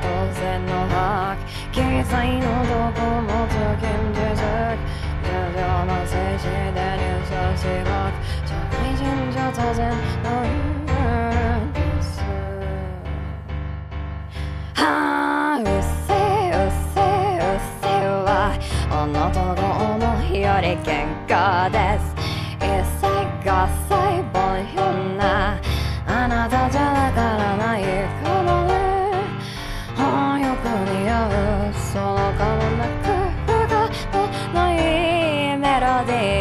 当然のハック経済のどこも通勤時速無料の政治で入社しばく社会人じゃ当然の言ーんですはあうっせうっせうっせは女とがの日より健康です一切合細凡よなあなたじゃ 여대